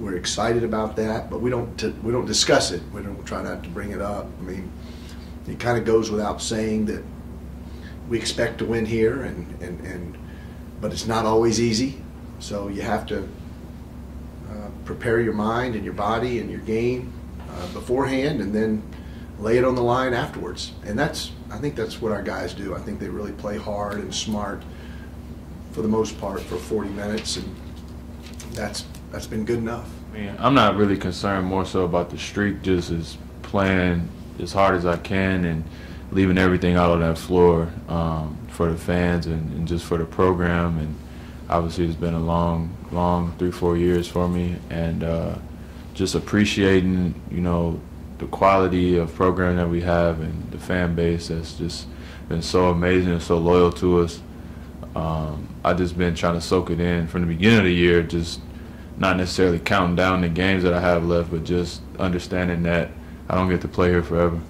we're excited about that, but we don't we don't discuss it. We don't try not to bring it up. I mean, it kind of goes without saying that we expect to win here, and, and, and but it's not always easy. So you have to uh, prepare your mind and your body and your game uh, beforehand, and then lay it on the line afterwards. And that's I think that's what our guys do. I think they really play hard and smart for the most part for 40 minutes, and that's that's been good enough. I mean, I'm not really concerned more so about the streak, just as playing as hard as I can and leaving everything out on that floor um, for the fans and, and, just for the program. And obviously, it's been a long, long three, four years for me, and uh, just appreciating, you know, the quality of program that we have and the fan base that's just been so amazing and so loyal to us. Um, I just been trying to soak it in from the beginning of the year, just not necessarily counting down the games that I have left, but just understanding that I don't get to play here forever.